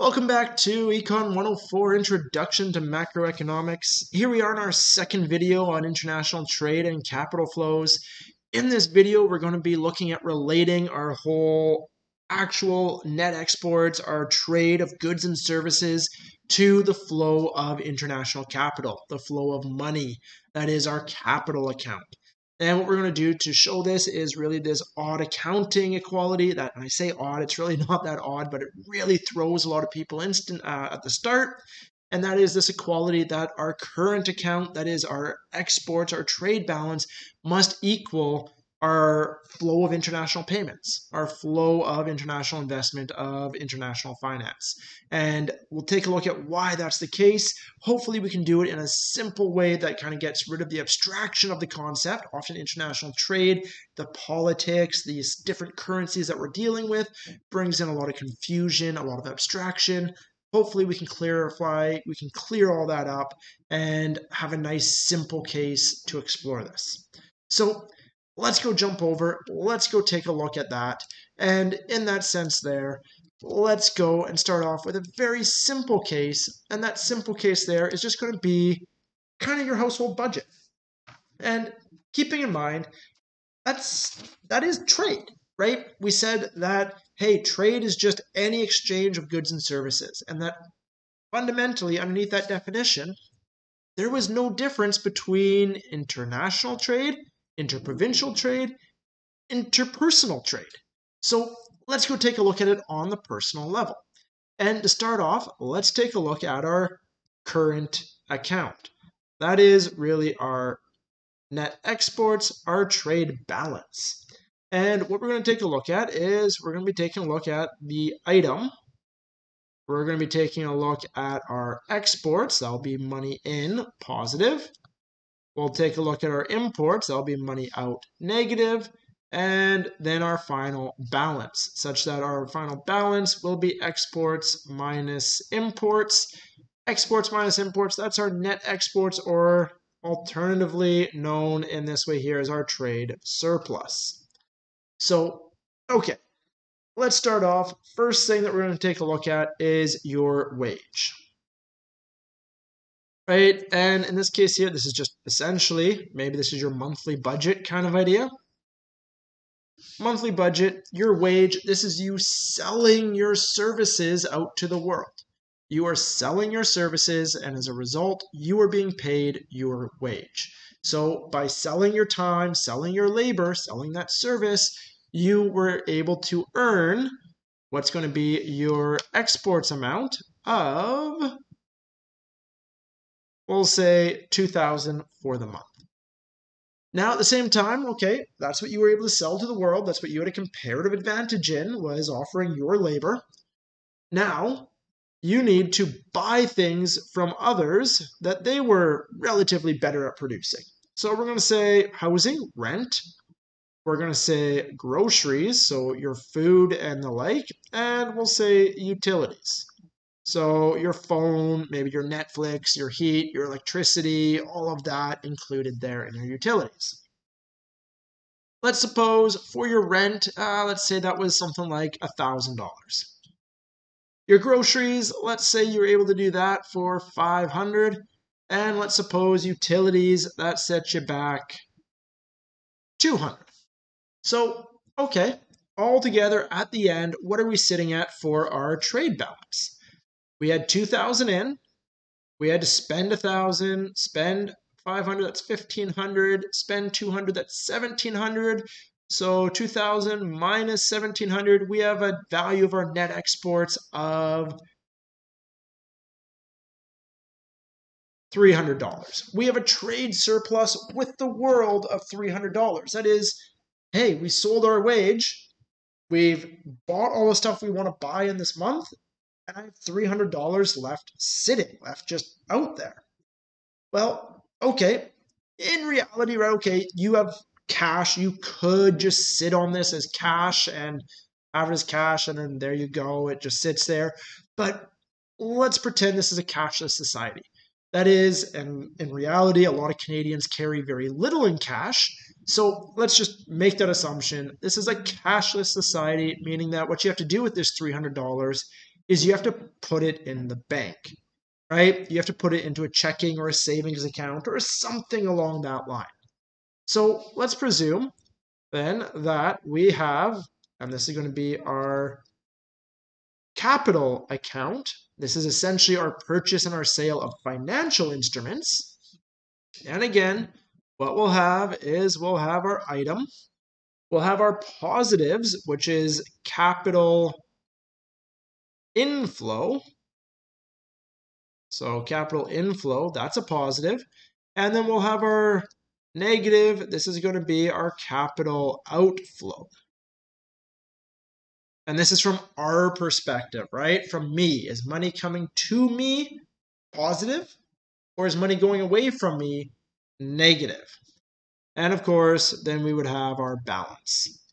Welcome back to Econ 104 Introduction to Macroeconomics. Here we are in our second video on international trade and capital flows. In this video, we're going to be looking at relating our whole actual net exports, our trade of goods and services, to the flow of international capital, the flow of money. That is our capital account. And what we're going to do to show this is really this odd accounting equality that I say odd, it's really not that odd, but it really throws a lot of people instant uh, at the start. And that is this equality that our current account, that is our exports, our trade balance, must equal our flow of international payments, our flow of international investment, of international finance. And we'll take a look at why that's the case. Hopefully, we can do it in a simple way that kind of gets rid of the abstraction of the concept, often international trade, the politics, these different currencies that we're dealing with, brings in a lot of confusion, a lot of abstraction. Hopefully, we can clarify, we can clear all that up and have a nice, simple case to explore this. So, let's go jump over, let's go take a look at that. And in that sense, there, let's go and start off with a very simple case. And that simple case there is just going to be kind of your household budget. And keeping in mind, that's that is trade, right? We said that hey, trade is just any exchange of goods and services, and that fundamentally underneath that definition, there was no difference between international trade interprovincial trade, interpersonal trade. So let's go take a look at it on the personal level. And to start off, let's take a look at our current account. That is really our net exports, our trade balance. And what we're going to take a look at is we're going to be taking a look at the item. We're going to be taking a look at our exports. That'll be money in, positive. We'll take a look at our imports. That'll be money out negative. And then our final balance, such that our final balance will be exports minus imports. Exports minus imports, that's our net exports, or alternatively known in this way here as our trade surplus. So, okay, let's start off. First thing that we're going to take a look at is your wage right? And in this case here, this is just essentially, maybe this is your monthly budget kind of idea. Monthly budget, your wage, this is you selling your services out to the world. You are selling your services, and as a result, you are being paid your wage. So, by selling your time, selling your labor, selling that service, you were able to earn what's going to be your exports amount of we'll say 2000 for the month. Now, at the same time, okay, that's what you were able to sell to the world. That's what you had a comparative advantage in, was offering your labor. Now, you need to buy things from others that they were relatively better at producing. So we're going to say housing, rent. We're going to say groceries, so your food and the like. And we'll say utilities. So your phone, maybe your Netflix, your heat, your electricity, all of that included there in your utilities. Let's suppose for your rent, uh, let's say that was something like $1,000. Your groceries, let's say you're able to do that for 500 and let's suppose utilities, that sets you back 200. So, okay, all together at the end, what are we sitting at for our trade balance? We had 2000 in. We had to spend a thousand spend 500 that's 1500 spend 200 that's 1700 so 2000 minus 1700 we have a value of our net exports of $300 we have a trade surplus with the world of $300 that is hey we sold our wage. We've bought all the stuff we want to buy in this month and I have $300 left sitting, left just out there. Well, okay, in reality, right, okay, you have cash. You could just sit on this as cash and have it as cash, and then there you go, it just sits there. But let's pretend this is a cashless society. That is, and in reality, a lot of Canadians carry very little in cash. So let's just make that assumption. This is a cashless society, meaning that what you have to do with this $300 is you have to put it in the bank, right? You have to put it into a checking or a savings account or something along that line. So let's presume then that we have, and this is going to be our capital account. This is essentially our purchase and our sale of financial instruments. And again, what we'll have is we'll have our item. We'll have our positives, which is capital inflow. So capital inflow, that's a positive. And then we'll have our negative. This is going to be our capital outflow. And this is from our perspective, right? From me. Is money coming to me positive? Or is money going away from me negative? And of course, then we would have our balance.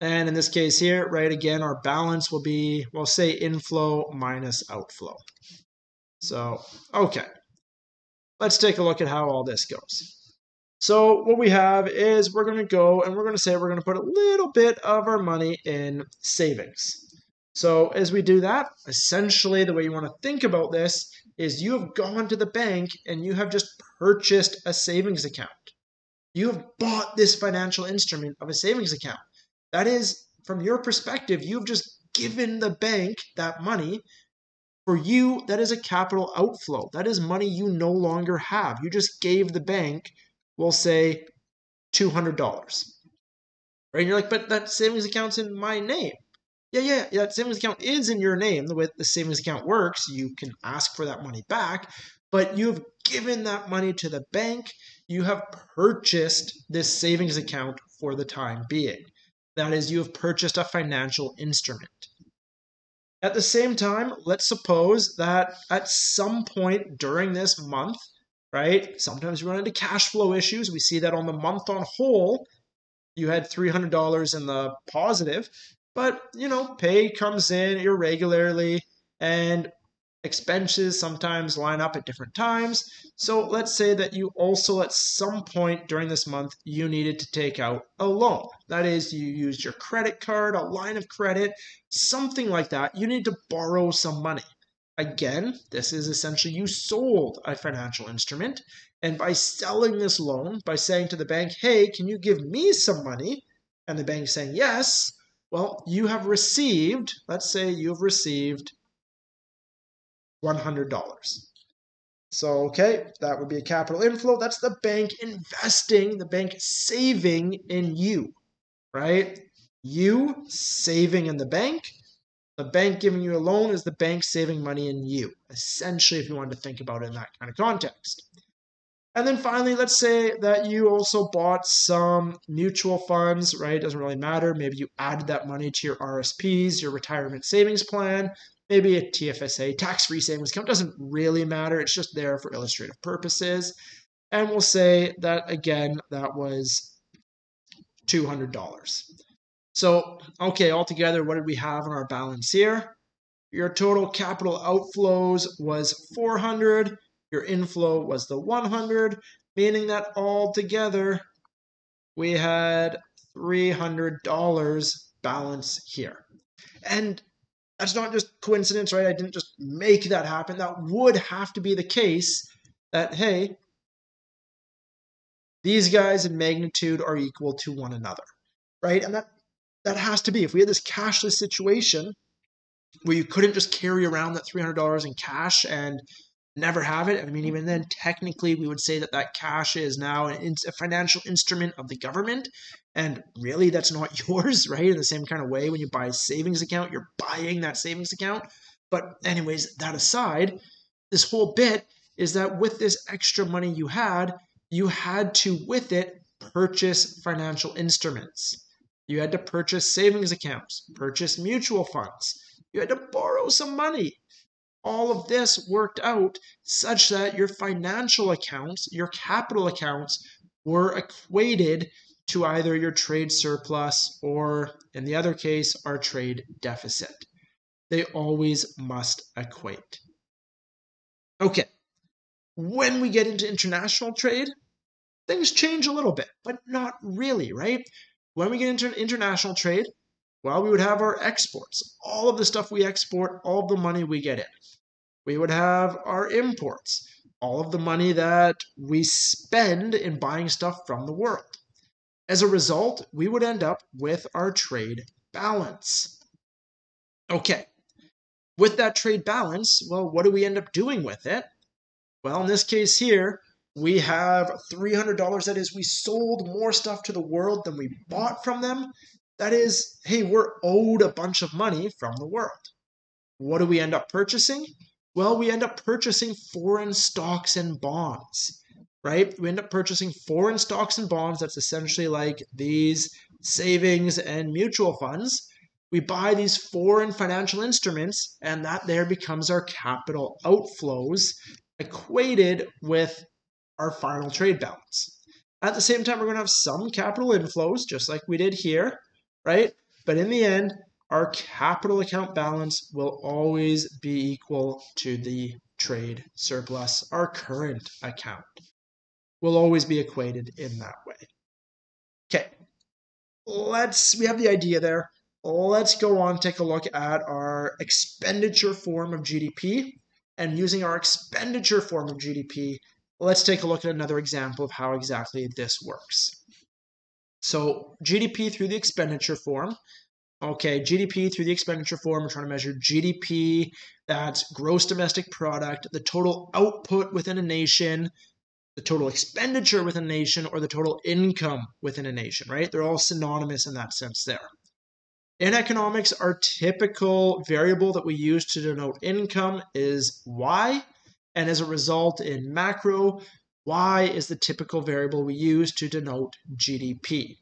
And in this case here, right, again, our balance will be, we'll say inflow minus outflow. So, okay. Let's take a look at how all this goes. So what we have is we're going to go and we're going to say we're going to put a little bit of our money in savings. So as we do that, essentially the way you want to think about this is you have gone to the bank and you have just purchased a savings account. You have bought this financial instrument of a savings account. That is, from your perspective, you've just given the bank that money. For you, that is a capital outflow. That is money you no longer have. You just gave the bank we'll say $200. Right? And you're like, but that savings account's in my name. Yeah, yeah, yeah, that savings account is in your name. The way the savings account works, you can ask for that money back, but you've given that money to the bank. You have purchased this savings account for the time being. That is, you have purchased a financial instrument. At the same time, let's suppose that at some point during this month, right? Sometimes we run into cash flow issues. We see that on the month on whole, you had $300 in the positive, but you know, pay comes in irregularly and expenses sometimes line up at different times. So let's say that you also at some point during this month you needed to take out a loan. That is you used your credit card, a line of credit, something like that. You need to borrow some money. Again, this is essentially you sold a financial instrument. And by selling this loan, by saying to the bank, hey, can you give me some money? And the bank saying yes, well, you have received, let's say you've received $100. So, okay, that would be a capital inflow. That's the bank investing, the bank saving in you, right? You saving in the bank, the bank giving you a loan is the bank saving money in you, essentially, if you wanted to think about it in that kind of context. And then finally, let's say that you also bought some mutual funds, right? It Doesn't really matter. Maybe you added that money to your RSPs, your retirement savings plan, maybe a TFSA, tax free savings account. Doesn't really matter. It's just there for illustrative purposes. And we'll say that again, that was $200. So, okay, altogether, what did we have in our balance here? Your total capital outflows was 400. Your inflow was the 100, meaning that altogether we had $300 balance here. And that's not just coincidence, right? I didn't just make that happen. That would have to be the case that, hey, these guys in magnitude are equal to one another, right? And that that has to be. If we had this cashless situation where you couldn't just carry around that $300 in cash and never have it, I mean, even then, technically, we would say that that cash is now a financial instrument of the government. And really, that's not yours, right? In the same kind of way, when you buy a savings account, you're buying that savings account. But, anyways, that aside, this whole bit is that with this extra money you had, you had to, with it, purchase financial instruments. You had to purchase savings accounts, purchase mutual funds. You had to borrow some money. All of this worked out such that your financial accounts, your capital accounts, were equated to either your trade surplus or, in the other case, our trade deficit. They always must equate. Okay, when we get into international trade, things change a little bit, but not really, right? When we get into international trade, Well, we would have our exports, all of the stuff we export, all the money we get in. We would have our imports, all of the money that we spend in buying stuff from the world. As a result, we would end up with our trade balance. Okay, with that trade balance, well, what do we end up doing with it? Well, in this case here, we have $300. That is, we sold more stuff to the world than we bought from them. That is, hey, we're owed a bunch of money from the world. What do we end up purchasing? Well, we end up purchasing foreign stocks and bonds, right? We end up purchasing foreign stocks and bonds. That's essentially like these savings and mutual funds. We buy these foreign financial instruments, and that there becomes our capital outflows equated with our final trade balance. At the same time, we're going to have some capital inflows, just like we did here, right? But in the end, our capital account balance will always be equal to the trade surplus. Our current account will always be equated in that way. Okay, let's, we have the idea there. Let's go on, take a look at our expenditure form of GDP. And using our expenditure form of GDP, let's take a look at another example of how exactly this works. So GDP through the expenditure form, Okay, GDP through the expenditure form, we're trying to measure GDP, that's gross domestic product, the total output within a nation, the total expenditure within a nation, or the total income within a nation, right? They're all synonymous in that sense there. In economics, our typical variable that we use to denote income is Y, and as a result, in macro, Y is the typical variable we use to denote GDP.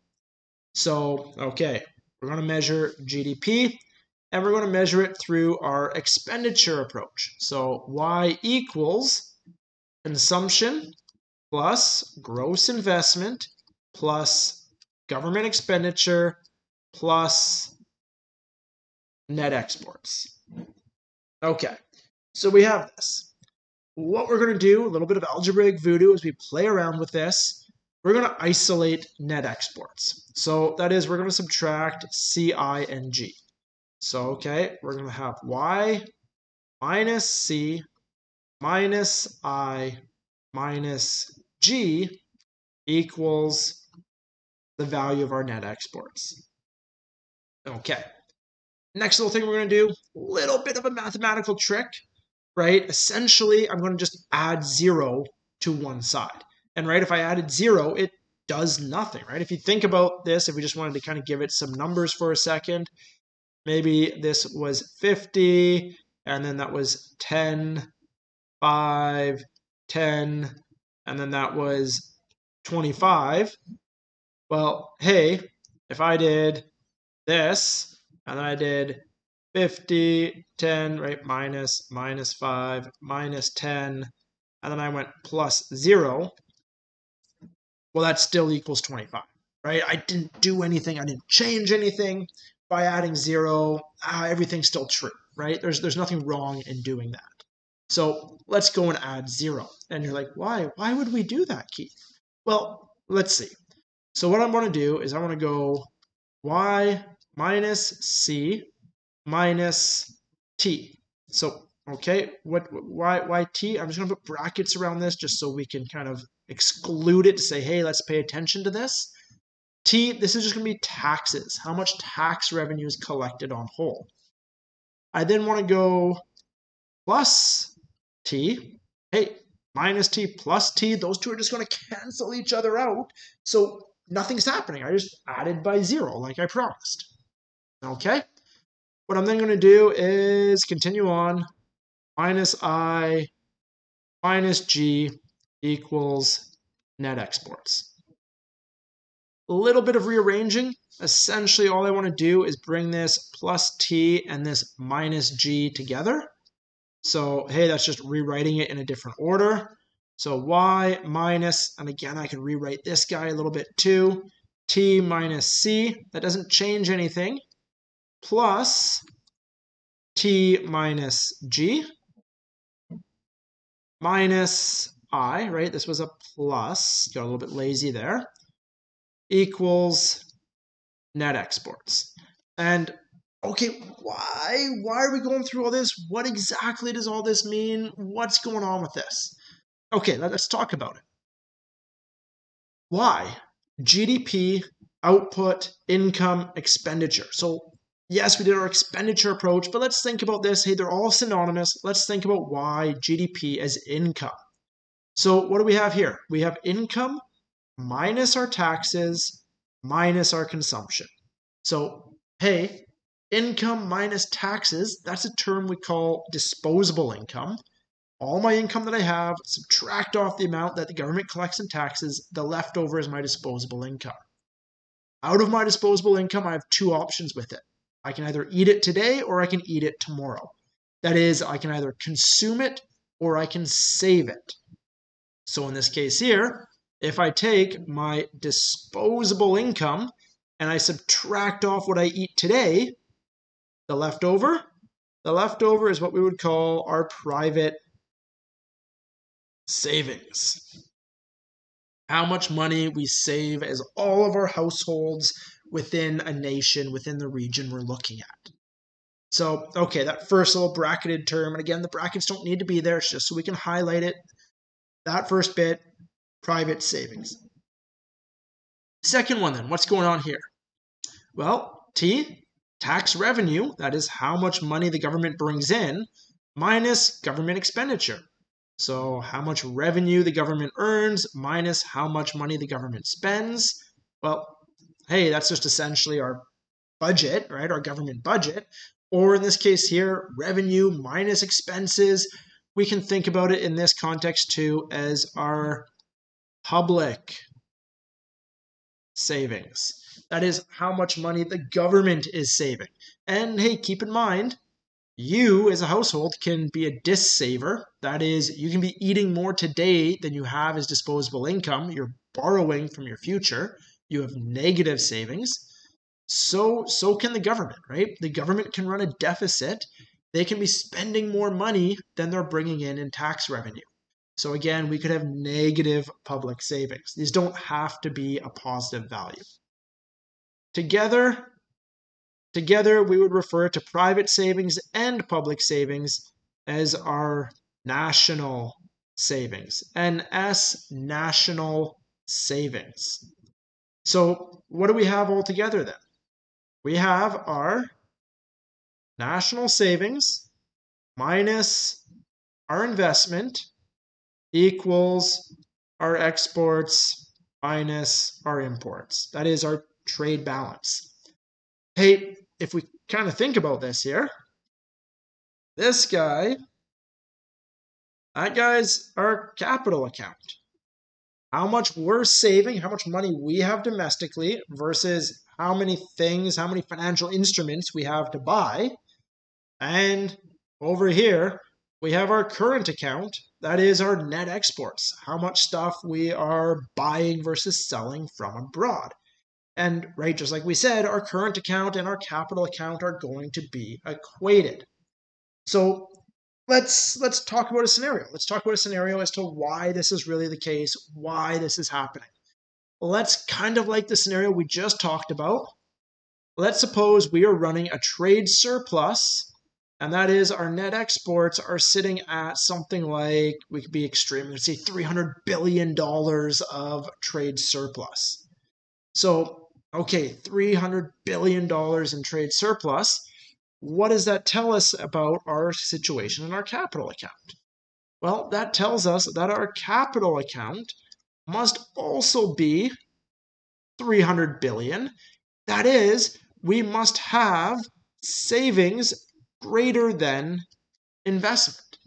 So, okay, we're going to measure GDP and we're going to measure it through our expenditure approach. So Y equals consumption plus gross investment plus government expenditure plus net exports. Okay, so we have this. What we're going to do, a little bit of algebraic voodoo as we play around with this, we're going to isolate net exports. So that is, we're going to subtract CI and G. So, okay, we're going to have Y minus C minus I minus G equals the value of our net exports. Okay. Next little thing we're going to do, little bit of a mathematical trick, right? Essentially, I'm going to just add zero to one side. And right, if I added zero, it does nothing, right? If you think about this, if we just wanted to kind of give it some numbers for a second, maybe this was 50, and then that was 10, 5, 10, and then that was 25. Well, hey, if I did this, and I did 50, 10, right, minus, minus 5, minus 10, and then I went plus 0, well, that still equals 25, right? I didn't do anything. I didn't change anything. By adding zero, ah, everything's still true, right? There's, there's nothing wrong in doing that. So let's go and add zero. And you're like, why? Why would we do that, Keith? Well, let's see. So what I'm going to do is I want to go y minus c minus t. So Okay, what why why t? I'm just gonna put brackets around this just so we can kind of exclude it to say, hey, let's pay attention to this. T, this is just gonna be taxes. How much tax revenue is collected on whole? I then want to go plus t. Hey, minus t plus t. Those two are just gonna cancel each other out. So nothing's happening. I just added by zero, like I promised. Okay. What I'm then going to do is continue on minus I minus G equals net exports. A little bit of rearranging. Essentially, all I want to do is bring this plus T and this minus G together. So, hey, that's just rewriting it in a different order. So y minus, and again, I can rewrite this guy a little bit too, t minus c, that doesn't change anything, plus t minus g, minus i, right? This was a plus, got a little bit lazy there, equals net exports. And okay, why why are we going through all this? What exactly does all this mean? What's going on with this? Okay, let's talk about it. Why? GDP, output, income, expenditure. So yes, we did our expenditure approach, but let's think about this. Hey, they're all synonymous. Let's think about why GDP as income. So what do we have here? We have income minus our taxes minus our consumption. So, hey, income minus taxes, that's a term we call disposable income. All my income that I have, subtract off the amount that the government collects in taxes, the leftover is my disposable income. Out of my disposable income, I have two options with it. I can either eat it today or I can eat it tomorrow. That is, I can either consume it or I can save it. So in this case here, if I take my disposable income and I subtract off what I eat today, the leftover, the leftover is what we would call our private savings. How much money we save as all of our households within a nation, within the region we're looking at. So, okay, that first little bracketed term, and again, the brackets don't need to be there, it's just so we can highlight it. That first bit, private savings. Second one, then, what's going on here? Well, T, tax revenue, that is how much money the government brings in, minus government expenditure. So, how much revenue the government earns minus how much money the government spends. Well, hey, that's just essentially our budget, right? Our government budget. Or in this case here, revenue minus expenses. We can think about it in this context too as our public savings. That is how much money the government is saving. And hey, keep in mind, you as a household can be a dissaver. That is, you can be eating more today than you have as disposable income. You're borrowing from your future. You have negative savings. So so can the government, right? The government can run a deficit. They can be spending more money than they're bringing in in tax revenue. So again, we could have negative public savings. These don't have to be a positive value. Together, together we would refer to private savings and public savings as our national savings. NS national savings. So what do we have all together then? We have our national savings minus our investment equals our exports minus our imports. That is our trade balance. Hey, if we kind of think about this here, this guy, that guy's our capital account. How much we're saving, how much money we have domestically versus how many things, how many financial instruments we have to buy. And over here, we have our current account. That is our net exports, how much stuff we are buying versus selling from abroad. And right, just like we said, our current account and our capital account are going to be equated. So let's let's talk about a scenario. Let's talk about a scenario as to why this is really the case, why this is happening. Let's kind of like the scenario we just talked about. Let's suppose we are running a trade surplus and that is our net exports are sitting at something like we could be extreme let's say 300 billion dollars of trade surplus so okay 300 billion dollars in trade surplus. What does that tell us about our situation in our capital account? Well that tells us that our capital account must also be 300 billion. That is we must have savings greater than investment,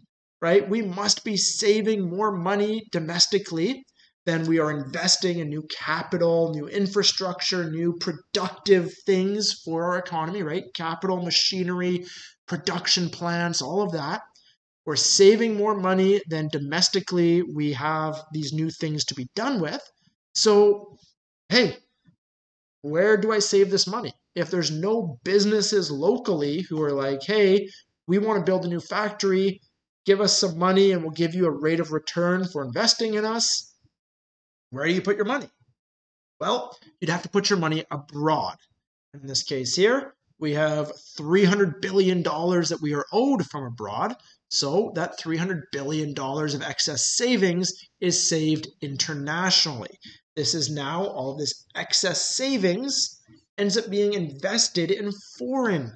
right? We must be saving more money domestically than we are investing in new capital, new infrastructure, new productive things for our economy, right? Capital, machinery, production plants, all of that. We're saving more money than domestically we have these new things to be done with. So, hey, where do I save this money? if there's no businesses locally who are like, hey, we want to build a new factory, give us some money and we'll give you a rate of return for investing in us, where do you put your money? Well, you'd have to put your money abroad. In this case here, We have $300 billion that we are owed from abroad. So that $300 billion of excess savings is saved internationally. This is now all this excess savings ends up being invested in foreign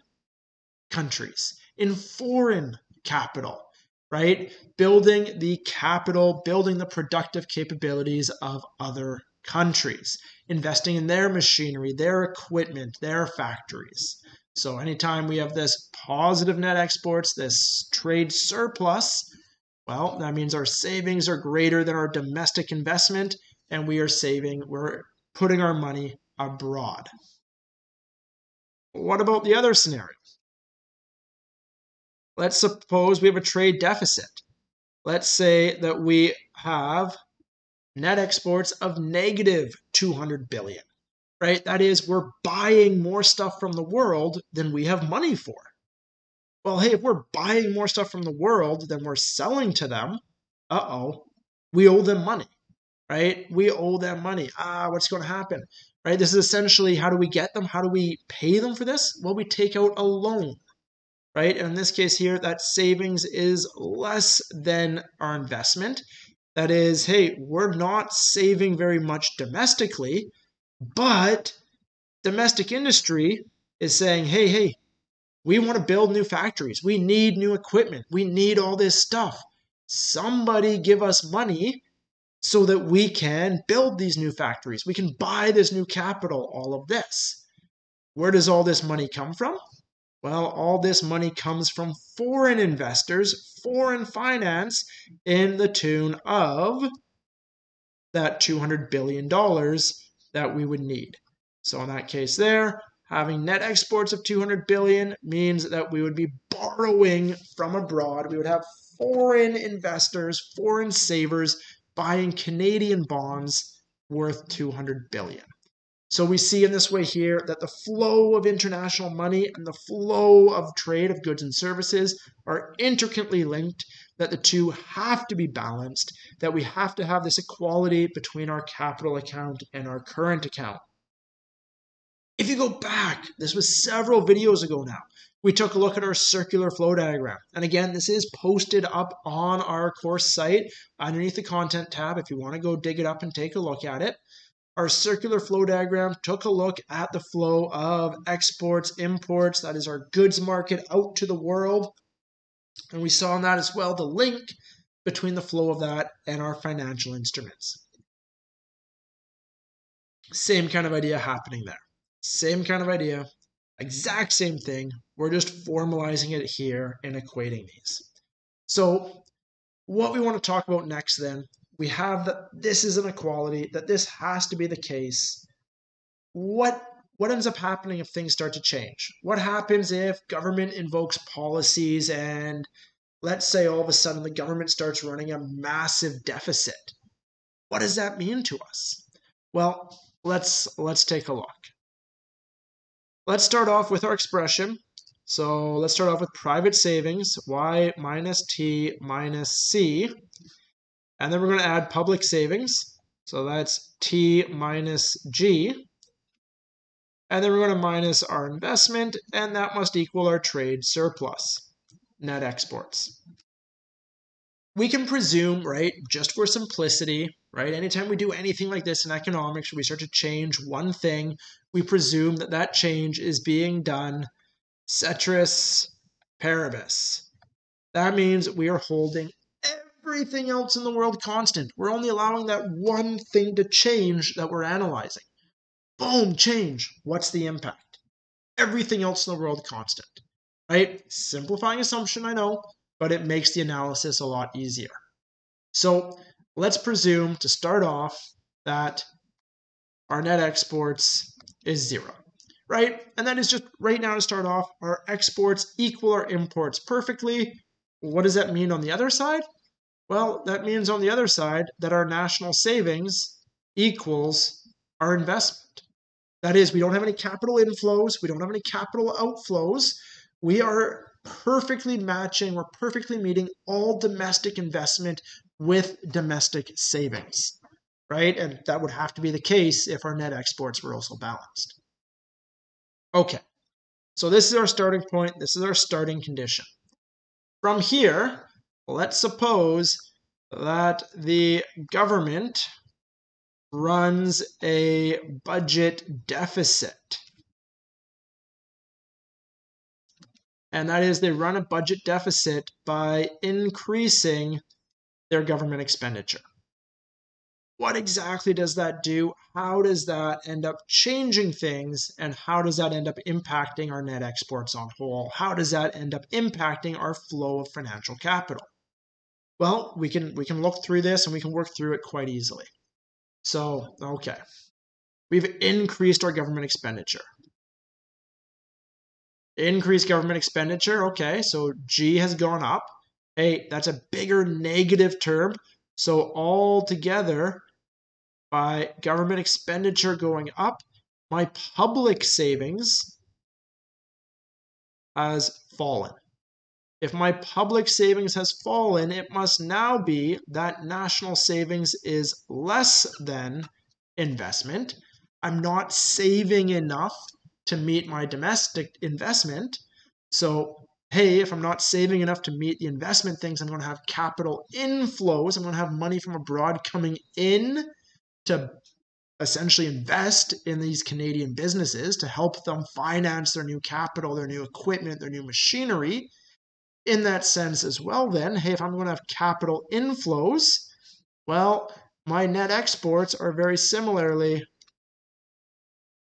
countries, in foreign capital, right? Building the capital, building the productive capabilities of other countries, investing in their machinery, their equipment, their factories. So anytime we have this positive net exports, this trade surplus, well, that means our savings are greater than our domestic investment, and we are saving, we're putting our money abroad. What about the other scenario? Let's suppose we have a trade deficit. Let's say that we have net exports of negative 200 billion, right? That is, we're buying more stuff from the world than we have money for. Well, hey, if we're buying more stuff from the world than we're selling to them, uh oh, we owe them money, right? We owe them money. Ah, what's going to happen, right? This is essentially how do we get them? How do we pay them for this? Well, we take out a loan, right? And in this case here, that savings is less than our investment. That is, hey, we're not saving very much domestically, but domestic industry is saying, hey, hey, we want to build new factories. We need new equipment. We need all this stuff. Somebody give us money so that we can build these new factories. We can buy this new capital, all of this. Where does all this money come from? Well, all this money comes from foreign investors, foreign finance, in the tune of that $200 billion that we would need. So in that case there, having net exports of 200 billion means that we would be borrowing from abroad. We would have foreign investors, foreign savers buying Canadian bonds worth 200 billion. So we see in this way here that the flow of international money and the flow of trade of goods and services are intricately linked, that the two have to be balanced, that we have to have this equality between our capital account and our current account. If you go back, this was several videos ago now, we took a look at our circular flow diagram. And again, this is posted up on our course site underneath the content tab if you want to go dig it up and take a look at it. Our circular flow diagram took a look at the flow of exports, imports, that is our goods market out to the world. And we saw in that as well the link between the flow of that and our financial instruments. Same kind of idea happening there. Same kind of idea, exact same thing. We're just formalizing it here and equating these. So, what we want to talk about next then we have that this is an equality, that this has to be the case. What what ends up happening if things start to change? What happens if government invokes policies and let's say all of a sudden the government starts running a massive deficit? What does that mean to us? Well, let's let's take a look. Let's start off with our expression. So let's start off with private savings, y minus t minus c and then we're going to add public savings. So that's T minus G. And then we're going to minus our investment, and that must equal our trade surplus, net exports. We can presume, right, just for simplicity, right, anytime we do anything like this in economics, we start to change one thing, we presume that that change is being done ceteris paribus. That means we are holding everything else in the world constant. We're only allowing that one thing to change that we're analyzing. Boom, change. What's the impact? Everything else in the world constant. Right? Simplifying assumption, I know, but it makes the analysis a lot easier. So let's presume to start off that our net exports is zero, right? And that is just right now to start off, our exports equal our imports perfectly. What does that mean on the other side? Well, that means on the other side that our national savings equals our investment. That is, we don't have any capital inflows, we don't have any capital outflows. We are perfectly matching, we're perfectly meeting all domestic investment with domestic savings, right? And that would have to be the case if our net exports were also balanced. Okay, So this is our starting point. This is our starting condition. From here, let's suppose that the government runs a budget deficit. And that is they run a budget deficit by increasing their government expenditure. What exactly does that do? How does that end up changing things? And how does that end up impacting our net exports on whole? How does that end up impacting our flow of financial capital? Well, we can we can look through this and we can work through it quite easily. So, okay. We've increased our government expenditure. Increased government expenditure, okay, so G has gone up. Hey, that's a bigger negative term. So altogether, by government expenditure going up, my public savings has fallen. If my public savings has fallen, it must now be that national savings is less than investment. I'm not saving enough to meet my domestic investment. So, hey, if I'm not saving enough to meet the investment things, I'm going to have capital inflows. I'm going to have money from abroad coming in to essentially invest in these Canadian businesses to help them finance their new capital, their new equipment, their new machinery in that sense as well, then, hey, if I'm going to have capital inflows, well, my net exports are very similarly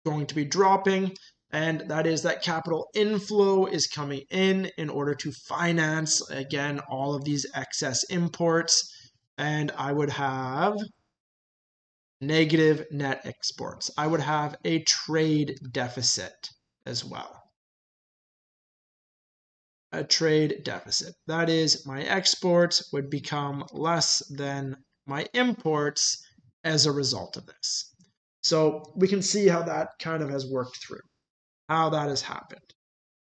going to be dropping. And that is that capital inflow is coming in in order to finance, again, all of these excess imports. And I would have negative net exports. I would have a trade deficit as well a trade deficit. That is, my exports would become less than my imports as a result of this. So we can see how that kind of has worked through, how that has happened.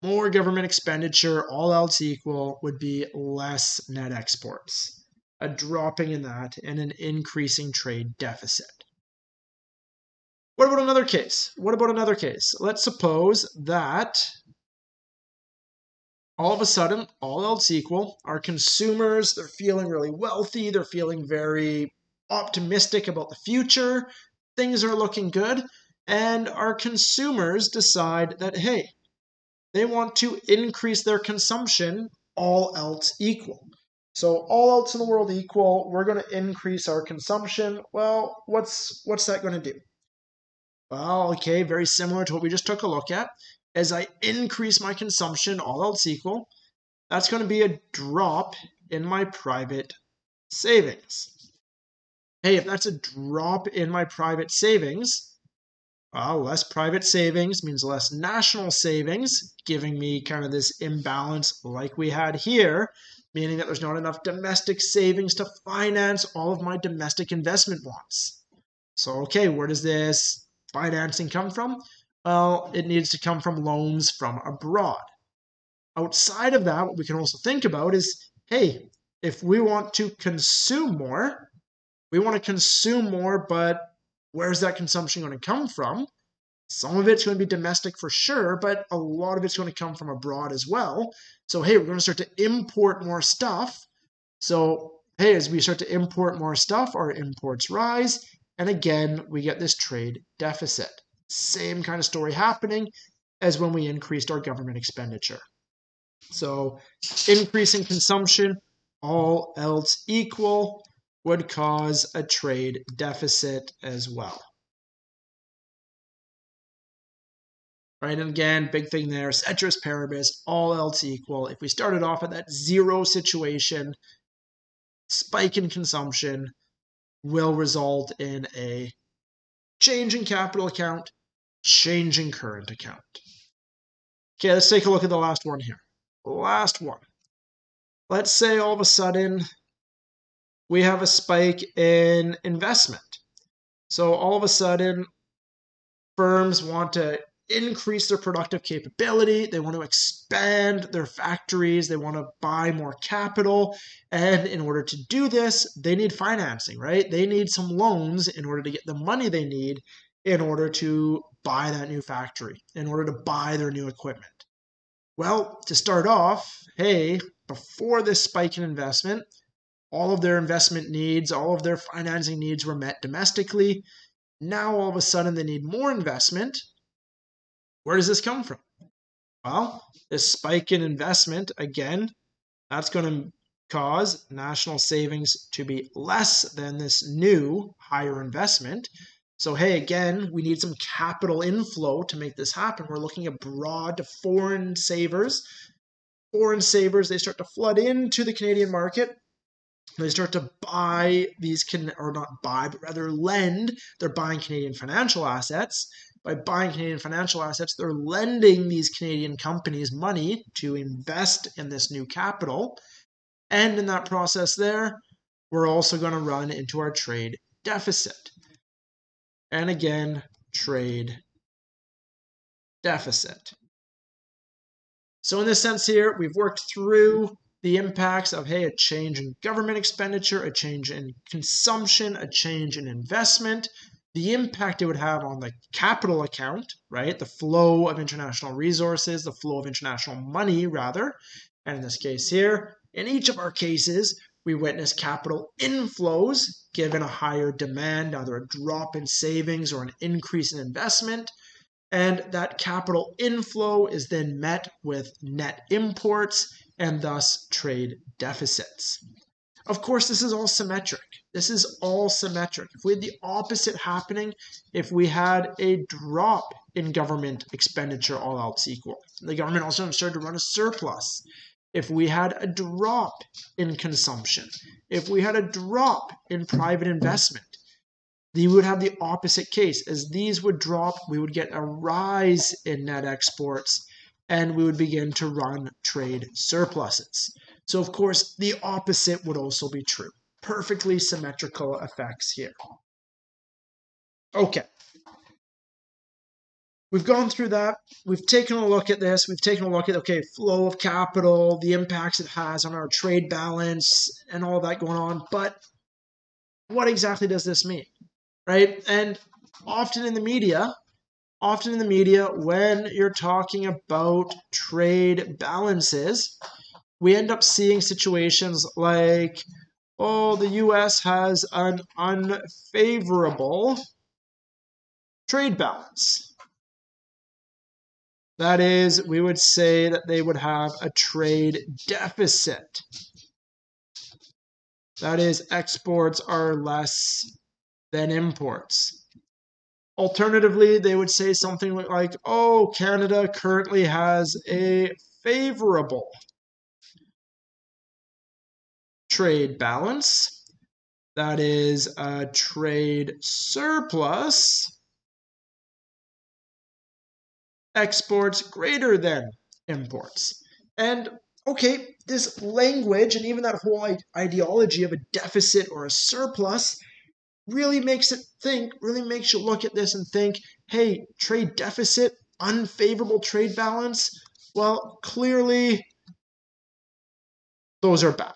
More government expenditure, all else equal, would be less net exports, a dropping in that, and an increasing trade deficit. What about another case? What about another case? Let's suppose that all of a sudden, all else equal, our consumers, they're feeling really wealthy, they're feeling very optimistic about the future, things are looking good, and our consumers decide that, hey, they want to increase their consumption, all else equal. So all else in the world equal, we're going to increase our consumption. Well, what's what's that going to do? Well, okay, very similar to what we just took a look at as I increase my consumption, all else equal, that's going to be a drop in my private savings. Hey, if that's a drop in my private savings, well, less private savings means less national savings, giving me kind of this imbalance like we had here, meaning that there's not enough domestic savings to finance all of my domestic investment wants. So, okay, where does this financing come from? Well, it needs to come from loans from abroad. Outside of that, what we can also think about is hey, if we want to consume more, we want to consume more, but where's that consumption going to come from? Some of it's going to be domestic for sure, but a lot of it's going to come from abroad as well. So, hey, we're going to start to import more stuff. So, hey, as we start to import more stuff, our imports rise. And again, we get this trade deficit. Same kind of story happening as when we increased our government expenditure. So, increasing consumption, all else equal, would cause a trade deficit as well. Right, and again, big thing there, ceteris paribus, all else equal. If we started off at that zero situation, spike in consumption will result in a change in capital account, changing current account. Okay, let's take a look at the last one here. Last one. Let's say all of a sudden we have a spike in investment. So all of a sudden, firms want to increase their productive capability, they want to expand their factories, they want to buy more capital. And in order to do this, they need financing, right? They need some loans in order to get the money they need in order to buy that new factory, in order to buy their new equipment? Well, to start off, hey, before this spike in investment, all of their investment needs, all of their financing needs were met domestically. Now, all of a sudden, they need more investment. Where does this come from? Well, this spike in investment, again, that's going to cause national savings to be less than this new higher investment. So, hey, again, we need some capital inflow to make this happen. We're looking abroad to foreign savers. Foreign savers, they start to flood into the Canadian market. They start to buy these, can, or not buy, but rather lend. They're buying Canadian financial assets. By buying Canadian financial assets, they're lending these Canadian companies money to invest in this new capital. And in that process, there, we're also going to run into our trade deficit. And again, trade deficit. So, in this sense, here, we've worked through the impacts of, hey, a change in government expenditure, a change in consumption, a change in investment, the impact it would have on the capital account, right? The flow of international resources, the flow of international money, rather. And in this case here, in each of our cases, we witness capital inflows given a higher demand, either a drop in savings or an increase in investment. And that capital inflow is then met with net imports and thus trade deficits. Of course, this is all symmetric. This is all symmetric. If we had the opposite happening, if we had a drop in government expenditure, all else equal, the government also started to run a surplus if we had a drop in consumption, if we had a drop in private investment, we would have the opposite case. As these would drop, we would get a rise in net exports and we would begin to run trade surpluses. So, of course, the opposite would also be true. Perfectly symmetrical effects here. Okay, we've gone through that. We've taken a look at this. We've taken a look at, okay, flow of capital, the impacts it has on our trade balance, and all that going on. But what exactly does this mean? Right? And often in the media, often in the media, when you're talking about trade balances, we end up seeing situations like, oh, the US has an unfavorable trade balance. That is, we would say that they would have a trade deficit. That is, exports are less than imports. Alternatively, they would say something like, oh, Canada currently has a favorable trade balance. That is a trade surplus exports greater than imports. And okay, this language and even that whole ideology of a deficit or a surplus really makes it think, really makes you look at this and think, hey, trade deficit, unfavorable trade balance. Well, clearly, those are bad,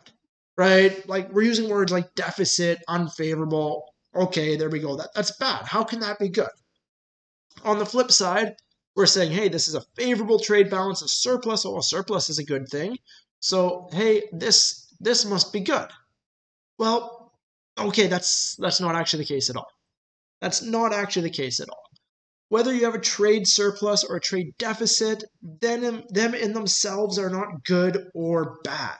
right? Like we're using words like deficit, unfavorable. Okay, there we go. That, that's bad. How can that be good? On the flip side, we're saying, hey, this is a favorable trade balance, a surplus. Oh, a surplus is a good thing. So, hey, this this must be good. Well, okay, that's that's not actually the case at all. That's not actually the case at all. Whether you have a trade surplus or a trade deficit, then them in themselves are not good or bad.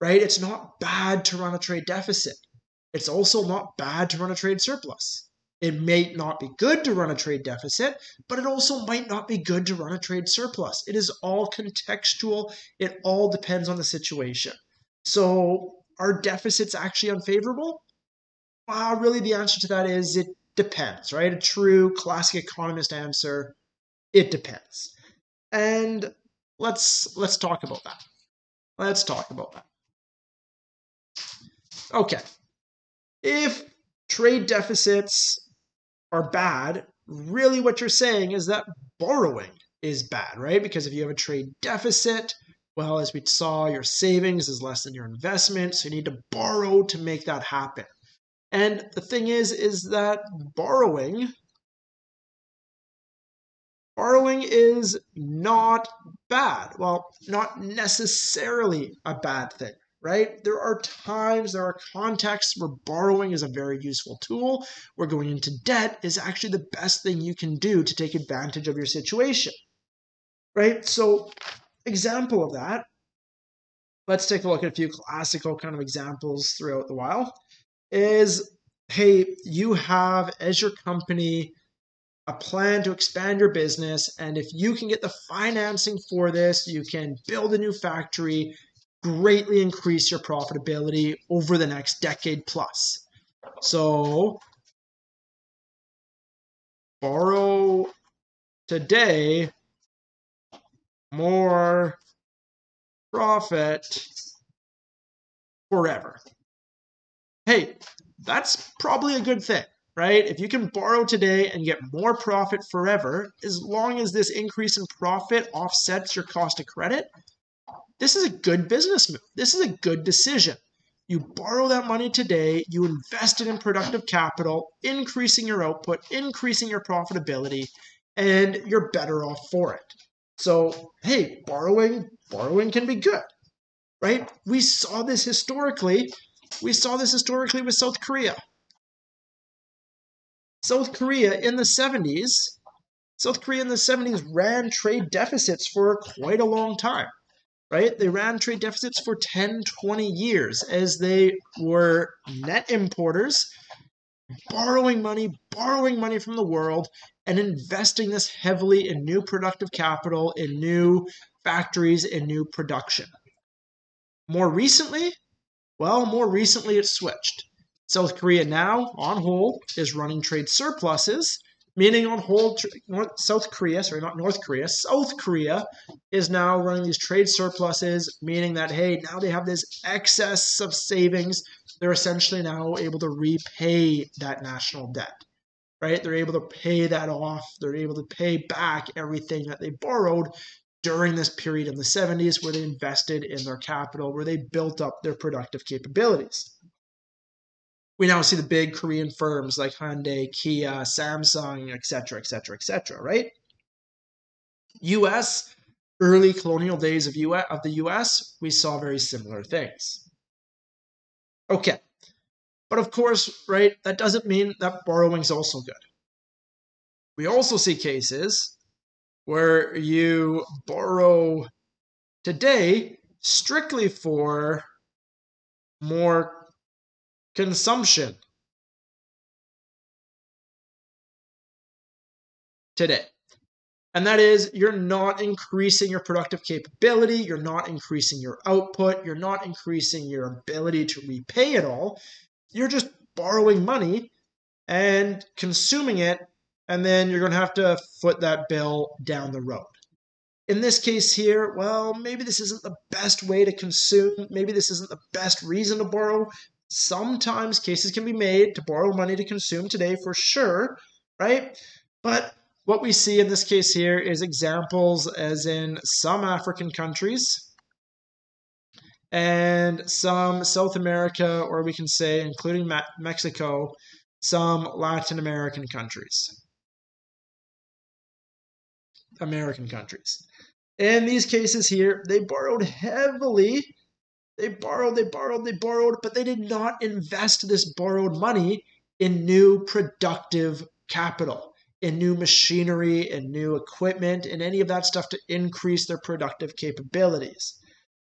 Right? It's not bad to run a trade deficit. It's also not bad to run a trade surplus. It may not be good to run a trade deficit, but it also might not be good to run a trade surplus. It is all contextual, it all depends on the situation. So, are deficits actually unfavorable? Well, really, the answer to that is it depends, right? A true classic economist answer it depends. And let's let's talk about that. Let's talk about that. Okay. If trade deficits are bad, really what you're saying is that borrowing is bad, right? Because if you have a trade deficit, well, as we saw, your savings is less than your investment, so you need to borrow to make that happen. And the thing is, is that borrowing borrowing is not bad. Well, not necessarily a bad thing, right? There are times, there are contexts where borrowing is a very useful tool, where going into debt is actually the best thing you can do to take advantage of your situation, right? So, example of that, let's take a look at a few classical kind of examples throughout the while, is hey, you have as your company a plan to expand your business. And if you can get the financing for this, you can build a new factory, greatly increase your profitability over the next decade plus. So, borrow today more profit forever. Hey, that's probably a good thing right? If you can borrow today and get more profit forever, as long as this increase in profit offsets your cost of credit, this is a good business move. This is a good decision. You borrow that money today, you invest it in productive capital, increasing your output, increasing your profitability, and you're better off for it. So, hey, borrowing, borrowing can be good. Right? We saw this historically. We saw this historically with South Korea South Korea in the 70s, South Korea in the 70s ran trade deficits for quite a long time, right? They ran trade deficits for 10, 20 years as they were net importers, borrowing money, borrowing money from the world, and investing this heavily in new productive capital, in new factories, in new production. More recently, well, more recently it switched. South Korea now, on whole, is running trade surpluses, meaning on whole, North, South Korea, sorry, not North Korea, South Korea is now running these trade surpluses, meaning that, hey, now they have this excess of savings. They're essentially now able to repay that national debt, right? They're able to pay that off. They're able to pay back everything that they borrowed during this period in the 70s where they invested in their capital, where they built up their productive capabilities we now see the big Korean firms like Hyundai, Kia, Samsung, etc., etc., etc. Right? U.S. early colonial days of U.S. of the U.S. we saw very similar things. Okay, but of course, right? That doesn't mean that borrowing is also good. We also see cases where you borrow today strictly for more consumption today. And that is, you're not increasing your productive capability, you're not increasing your output, you're not increasing your ability to repay it all. You're just borrowing money and consuming it, and then you're going to have to foot that bill down the road. In this case here, well, maybe this isn't the best way to consume. Maybe this isn't the best reason to borrow, Sometimes cases can be made to borrow money to consume today for sure, right? But what we see in this case here is examples as in some African countries and some South America, or we can say, including Mexico, some Latin American countries. American countries. In these cases here, they borrowed heavily they borrowed, they borrowed, they borrowed, but they did not invest this borrowed money in new productive capital, in new machinery, in new equipment, and any of that stuff to increase their productive capabilities.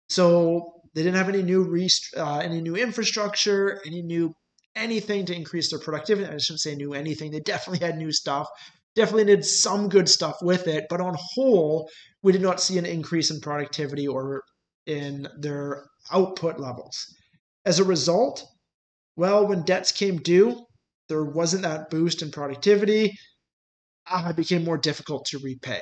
So they didn't have any new rest- uh, any new infrastructure, any new anything to increase their productivity. I shouldn't say new anything. They definitely had new stuff. Definitely did some good stuff with it, but on whole, we did not see an increase in productivity or in their output levels. As a result, well, when debts came due, there wasn't that boost in productivity. Ah, it became more difficult to repay,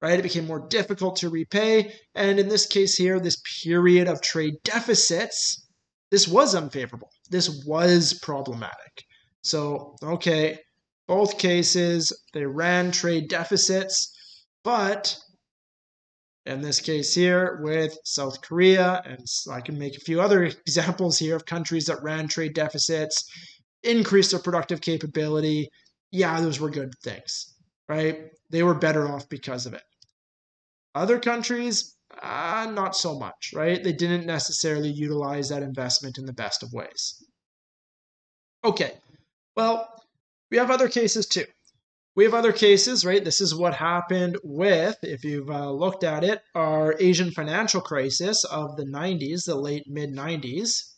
right? It became more difficult to repay. And in this case here, this period of trade deficits, this was unfavorable. This was problematic. So, okay, both cases, they ran trade deficits, but in this case here with South Korea, and I can make a few other examples here of countries that ran trade deficits, increased their productive capability. Yeah, those were good things. right? They were better off because of it. Other countries, uh, not so much, right? They didn't necessarily utilize that investment in the best of ways. Okay, well, we have other cases too. We have other cases, right? This is what happened with, if you've uh, looked at it, our Asian financial crisis of the 90s, the late mid 90s.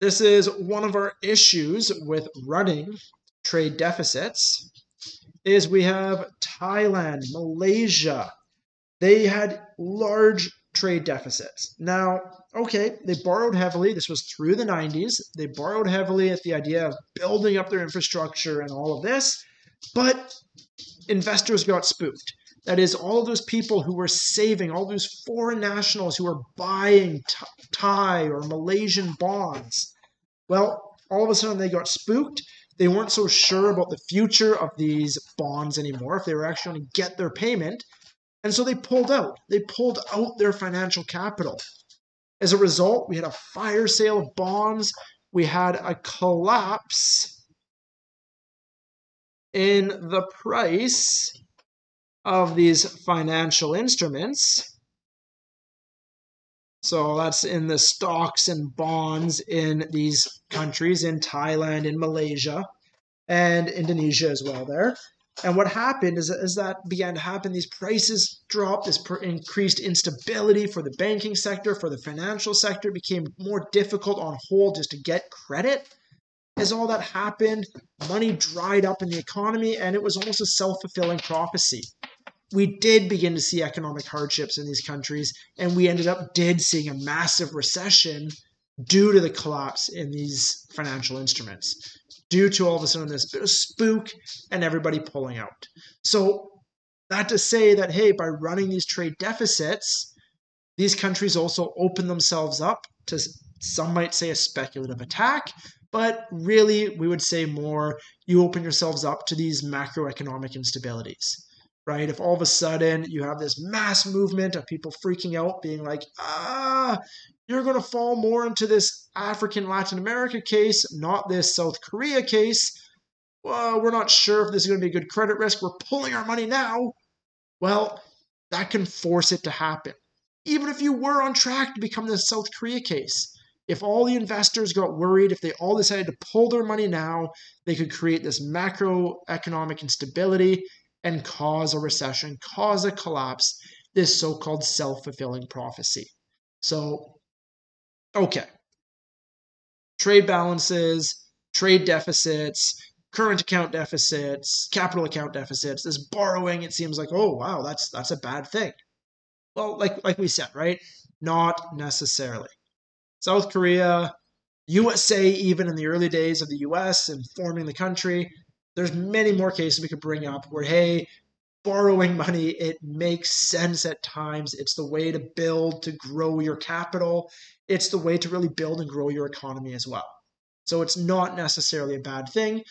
This is one of our issues with running trade deficits is we have Thailand, Malaysia. They had large trade deficits. Now, okay, they borrowed heavily. This was through the 90s. They borrowed heavily at the idea of building up their infrastructure and all of this, but investors got spooked. That is, all those people who were saving, all those foreign nationals who were buying Thai or Malaysian bonds. Well, all of a sudden they got spooked. They weren't so sure about the future of these bonds anymore, if they were actually going to get their payment. And so they pulled out. They pulled out their financial capital. As a result, we had a fire sale of bonds. We had a collapse in the price of these financial instruments. So that's in the stocks and bonds in these countries, in Thailand, in Malaysia, and Indonesia as well there. And what happened is, as that began to happen, these prices dropped, this increased instability for the banking sector, for the financial sector, became more difficult on whole just to get credit. As all that happened, money dried up in the economy, and it was almost a self fulfilling prophecy. We did begin to see economic hardships in these countries, and we ended up did seeing a massive recession due to the collapse in these financial instruments, due to all of a sudden this bit of spook and everybody pulling out. So that to say that hey, by running these trade deficits, these countries also open themselves up to some might say a speculative attack, but really we would say more you open yourselves up to these macroeconomic instabilities right? If all of a sudden you have this mass movement of people freaking out, being like, ah, you're going to fall more into this African Latin America case, not this South Korea case. Well, we're not sure if this is going to be a good credit risk. We're pulling our money now. Well, that can force it to happen. Even if you were on track to become the South Korea case, if all the investors got worried, if they all decided to pull their money now, they could create this macroeconomic instability and cause a recession, cause a collapse, this so called self fulfilling prophecy. So, okay. Trade balances, trade deficits, current account deficits, capital account deficits, this borrowing, it seems like, oh wow, that's that's a bad thing. Well, like like we said, right? Not necessarily. South Korea, USA, even in the early days of the US and forming the country, there's many more cases we could bring up where, hey, borrowing money, it makes sense at times. It's the way to build, to grow your capital. It's the way to really build and grow your economy as well. So it's not necessarily a bad thing,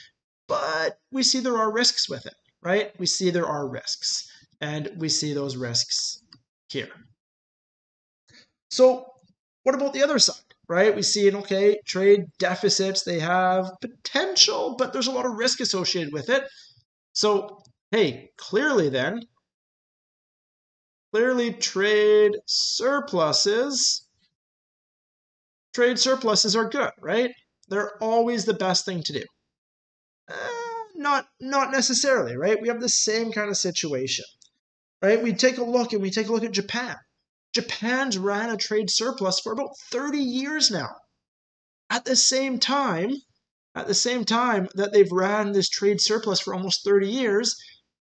but we see there are risks with it, right? We see there are risks, and we see those risks here. So, what about the other side? Right? We see an okay, trade deficits, they have potential, but there's a lot of risk associated with it. So, hey, clearly then, clearly trade surpluses, trade surpluses are good, right? They're always the best thing to do. Eh, not not necessarily, right? We have the same kind of situation. Right? We take a look and we take a look at Japan. Japan's ran a trade surplus for about 30 years now. At the same time, at the same time that they've ran this trade surplus for almost 30 years,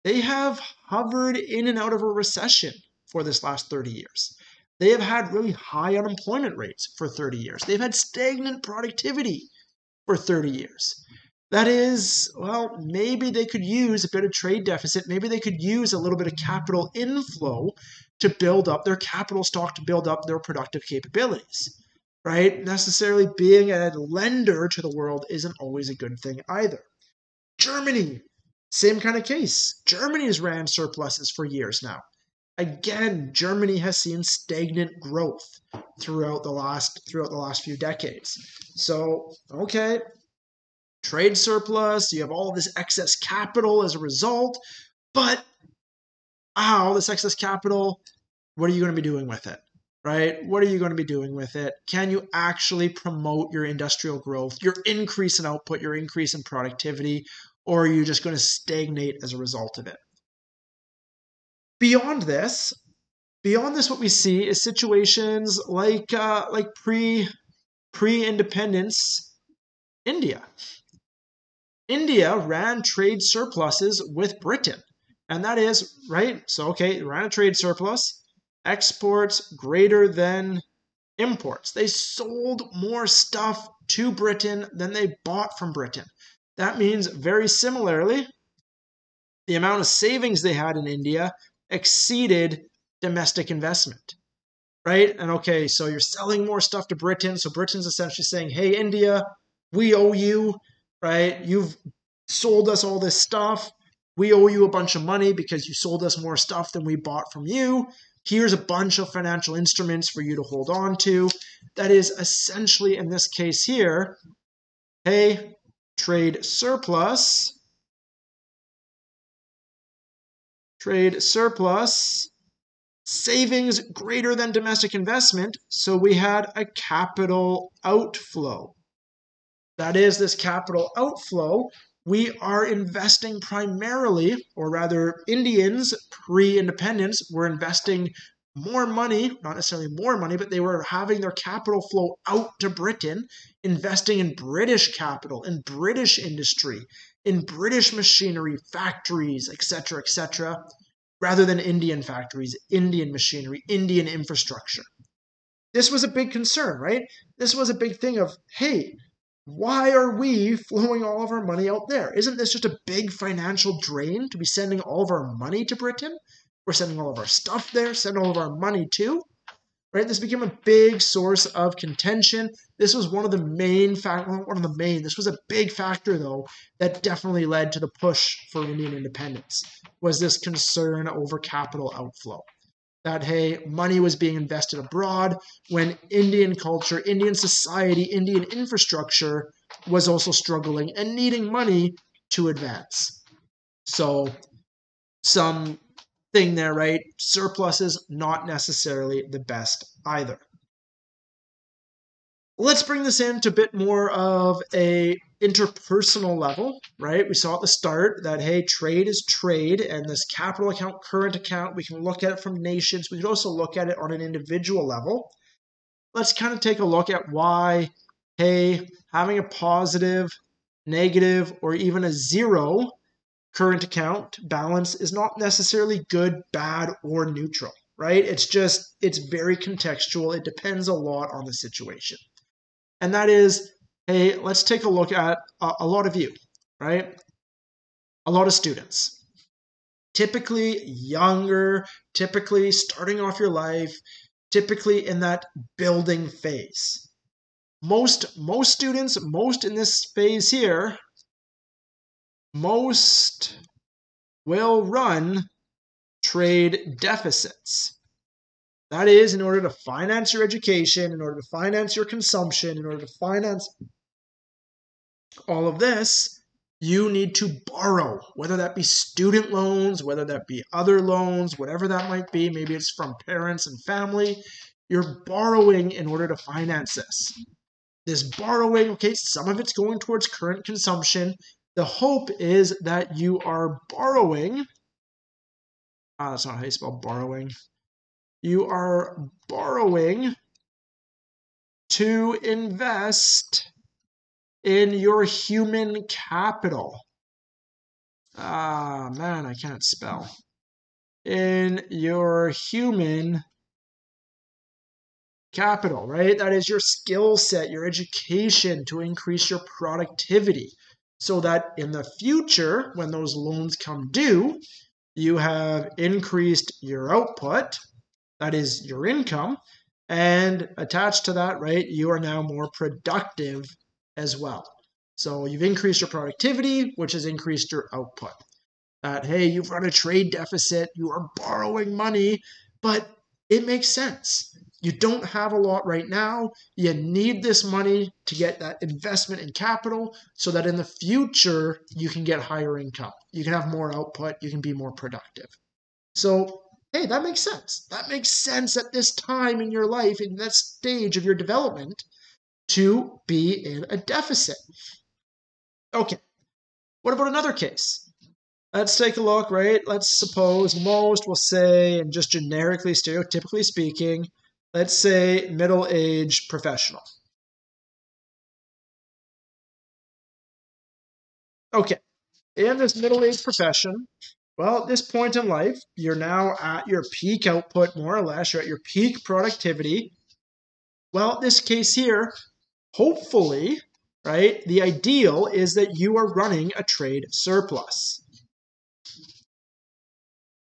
they have hovered in and out of a recession for this last 30 years. They have had really high unemployment rates for 30 years. They've had stagnant productivity for 30 years. That is, well, maybe they could use a bit of trade deficit. Maybe they could use a little bit of capital inflow to build up their capital stock, to build up their productive capabilities, right? Necessarily being a lender to the world isn't always a good thing either. Germany, same kind of case. Germany has ran surpluses for years now. Again, Germany has seen stagnant growth throughout the last throughout the last few decades. So, okay, trade surplus, you have all this excess capital as a result, but ah, all this excess capital, what are you going to be doing with it? Right? What are you going to be doing with it? Can you actually promote your industrial growth, your increase in output, your increase in productivity, or are you just going to stagnate as a result of it? Beyond this, beyond this, what we see is situations like uh, like pre pre independence India. India ran trade surpluses with Britain. And that is, right? So, okay, ran a trade surplus, exports greater than imports. They sold more stuff to Britain than they bought from Britain. That means, very similarly, the amount of savings they had in India exceeded domestic investment. Right? And okay, so you're selling more stuff to Britain. So Britain's essentially saying, hey, India, we owe you, right? You've sold us all this stuff. We owe you a bunch of money because you sold us more stuff than we bought from you. Here's a bunch of financial instruments for you to hold on to. That is essentially, in this case here, hey, trade surplus trade surplus, savings greater than domestic investment, so we had a capital outflow. That is, this capital outflow, we are investing primarily, or rather, Indians pre independence were investing more money, not necessarily more money, but they were having their capital flow out to Britain, investing in British capital, in British industry, in British machinery, factories, etc., etc., rather than Indian factories, Indian machinery, Indian infrastructure. This was a big concern, right? This was a big thing of, hey, why are we flowing all of our money out there? Isn't this just a big financial drain to be sending all of our money to Britain? We're sending all of our stuff there, send all of our money too right? This became a big source of contention. This was one of the main fact, one of the main. This was a big factor though that definitely led to the push for Indian independence. Was this concern over capital outflow? That hey, money was being invested abroad when Indian culture, Indian society, Indian infrastructure was also struggling and needing money to advance. So some thing there, right? Surplus is not necessarily the best either. Let's bring this into a bit more of a interpersonal level, right? We saw at the start that hey, trade is trade, and this capital account, current account, we can look at it from nations. We could also look at it on an individual level. Let's kind of take a look at why, hey, having a positive, negative, or even a zero current account balance is not necessarily good, bad, or neutral, right? It's just, it's very contextual. It depends a lot on the situation. And that is, hey, let's take a look at a, a lot of you, right? A lot of students. Typically younger, typically starting off your life, typically in that building phase. Most most students, most in this phase here, most will run trade deficits. That is, in order to finance your education, in order to finance your consumption, in order to finance all of this, you need to borrow, whether that be student loans, whether that be other loans, whatever that might be. Maybe it's from parents and family. You're borrowing in order to finance this. This borrowing, okay, some of it's going towards current consumption, the hope is that you are borrowing. Ah, that's not how you spell borrowing. You are borrowing to invest in your human capital. Ah, man, I can't spell. In your human capital, right? That is your skill set, your education to increase your productivity so that in the future, when those loans come due, you have increased your output, that is your income, and attached to that, right, you are now more productive as well. So you've increased your productivity, which has increased your output. That, hey, you've run a trade deficit, you are borrowing money, but it makes sense You don't have a lot right now. You need this money to get that investment in capital so that in the future you can get higher income. You can have more output, you can be more productive. So, hey, that makes sense. That makes sense at this time in your life, in that stage of your development, to be in a deficit. Okay, what about another case? Let's take a look, right? Let's suppose most will say, and just generically, stereotypically speaking, let's say middle aged professional. Okay, in this middle aged profession, well, at this point in life, you're now at your peak output, more or less, you're at your peak productivity. Well, this case here, hopefully, right, the ideal is that you are running a trade surplus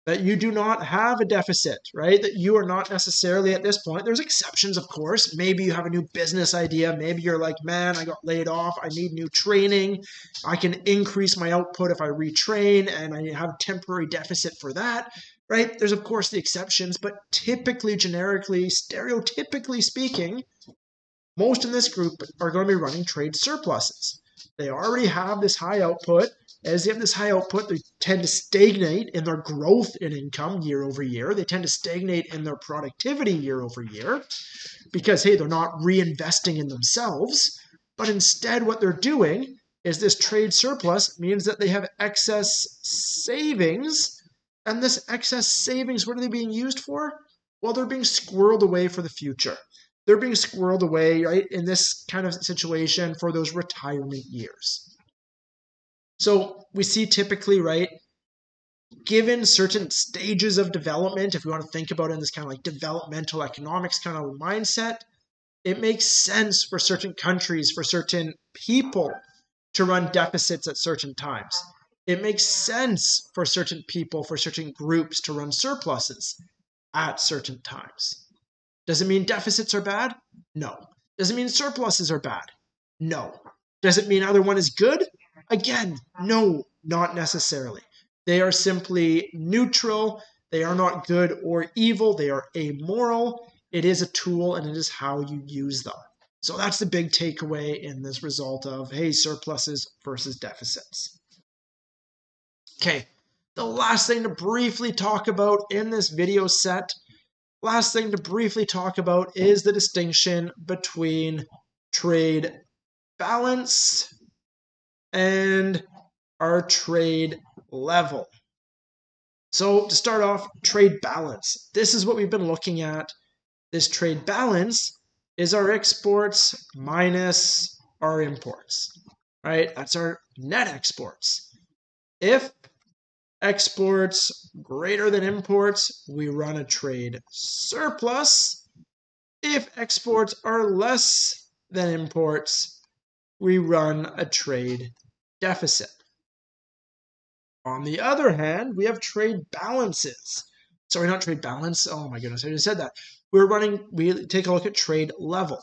that you do not have a deficit, right? That you are not necessarily at this point. There's exceptions, of course. Maybe you have a new business idea. Maybe you're like, man, I got laid off. I need new training. I can increase my output if I retrain and I have temporary deficit for that, right? There's, of course, the exceptions, but typically, generically, stereotypically speaking, most in this group are going to be running trade surpluses. They already have this high output as they have this high output, they tend to stagnate in their growth in income year over year. They tend to stagnate in their productivity year over year because, hey, they're not reinvesting in themselves. But instead, what they're doing is this trade surplus means that they have excess savings. And this excess savings, what are they being used for? Well, they're being squirreled away for the future. They're being squirreled away, right, in this kind of situation for those retirement years. So we see typically, right, given certain stages of development, if we want to think about it in this kind of like developmental economics kind of mindset, it makes sense for certain countries, for certain people to run deficits at certain times. It makes sense for certain people, for certain groups to run surpluses at certain times. Does it mean deficits are bad? No. Does it mean surpluses are bad? No. Does it mean either one is good? Again, no, not necessarily. They are simply neutral. They are not good or evil. They are amoral. It is a tool and it is how you use them. So that's the big takeaway in this result of, hey, surpluses versus deficits. Okay, the last thing to briefly talk about in this video set, last thing to briefly talk about is the distinction between trade balance and our trade level. So, to start off, trade balance. This is what we've been looking at. This trade balance is our exports minus our imports, right? That's our net exports. If exports greater than imports, we run a trade surplus. If exports are less than imports, we run a trade deficit. On the other hand, we have trade balances. Sorry, not trade balance. Oh my goodness, I just said that. We're running, we take a look at trade level.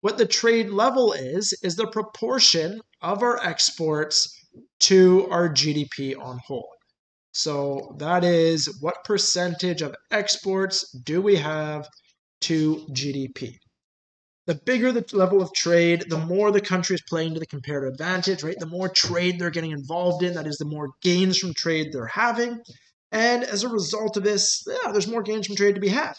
What the trade level is, is the proportion of our exports to our GDP on whole. So that is what percentage of exports do we have to GDP the bigger the level of trade, the more the country is playing to the comparative advantage, right? The more trade they're getting involved in, that is, the more gains from trade they're having. And as a result of this, yeah, there's more gains from trade to be had.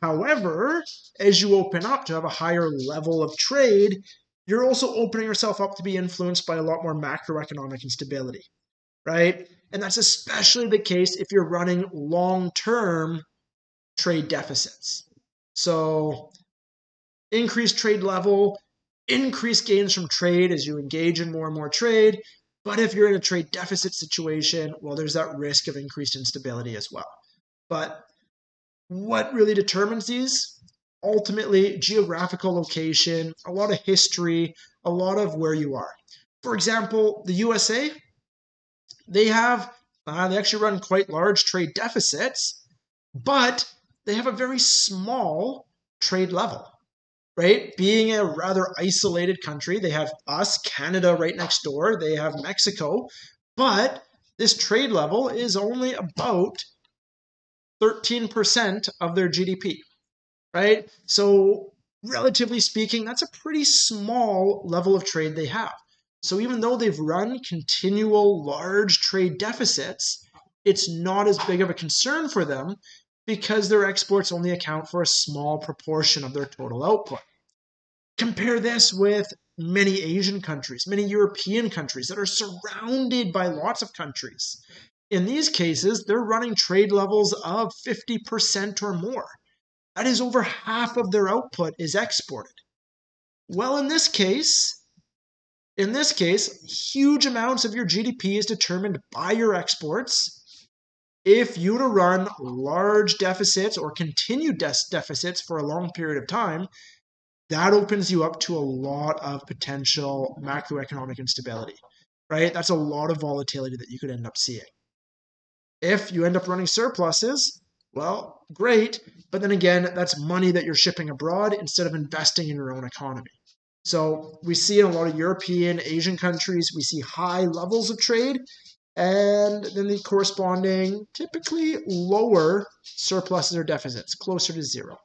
However, as you open up to have a higher level of trade, you're also opening yourself up to be influenced by a lot more macroeconomic instability, right? And that's especially the case if you're running long term trade deficits. So, increased trade level, increased gains from trade as you engage in more and more trade. But if you're in a trade deficit situation, well, there's that risk of increased instability as well. But what really determines these? Ultimately, geographical location, a lot of history, a lot of where you are. For example, the USA, they have, uh, they actually run quite large trade deficits, but they have a very small trade level right? Being a rather isolated country, they have us, Canada, right next door, they have Mexico, but this trade level is only about 13% of their GDP. right? So, relatively speaking, that's a pretty small level of trade they have. So, even though they've run continual large trade deficits, it's not as big of a concern for them because their exports only account for a small proportion of their total output. Compare this with many Asian countries, many European countries that are surrounded by lots of countries. In these cases, they're running trade levels of 50% or more. That is over half of their output is exported. Well, in this case, in this case, huge amounts of your GDP is determined by your exports. If you were to run large deficits or continued deficits for a long period of time, that opens you up to a lot of potential macroeconomic instability, right? That's a lot of volatility that you could end up seeing. If you end up running surpluses, well, great. But then again, that's money that you're shipping abroad instead of investing in your own economy. So we see in a lot of European, Asian countries, we see high levels of trade and then the corresponding, typically lower surpluses or deficits, closer to zero.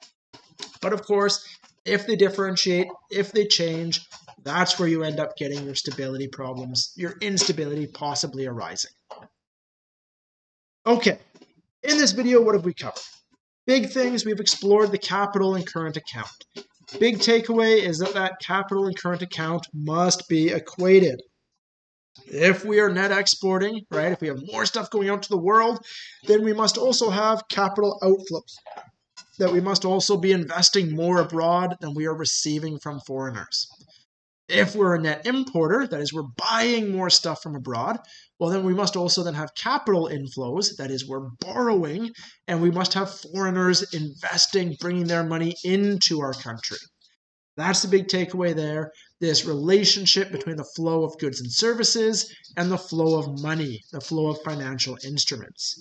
But of course, if they differentiate, if they change, that's where you end up getting your stability problems, your instability possibly arising. Okay, in this video, what have we covered? Big things, we've explored the capital and current account. Big takeaway is that that capital and current account must be equated. If we are net exporting, right, if we have more stuff going out to the world, then we must also have capital outflows. That we must also be investing more abroad than we are receiving from foreigners. If we're a net importer, that is, we're buying more stuff from abroad, well, then we must also then have capital inflows, that is, we're borrowing, and we must have foreigners investing, bringing their money into our country. That's the big takeaway there. This relationship between the flow of goods and services and the flow of money, the flow of financial instruments.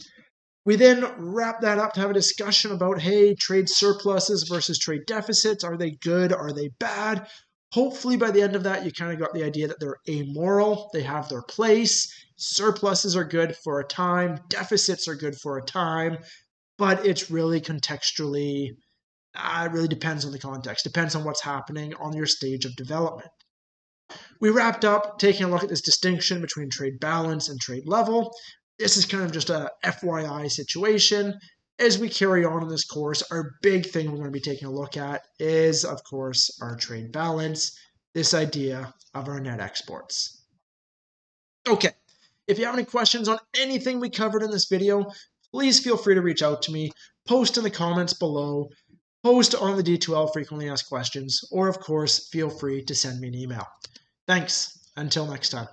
We then wrap that up to have a discussion about hey, trade surpluses versus trade deficits. Are they good? Are they bad? Hopefully, by the end of that, you kind of got the idea that they're amoral, they have their place. Surpluses are good for a time, deficits are good for a time, but it's really contextually, uh, it really depends on the context, depends on what's happening on your stage of development. We wrapped up taking a look at this distinction between trade balance and trade level. This is kind of just a FYI situation as we carry on in this course, our big thing we're going to be taking a look at is, of course, our trade balance, this idea of our net exports. Okay, if you have any questions on anything we covered in this video, please feel free to reach out to me, post in the comments below, post on the D2L frequently asked questions, or of course, feel free to send me an email. Thanks. Until next time.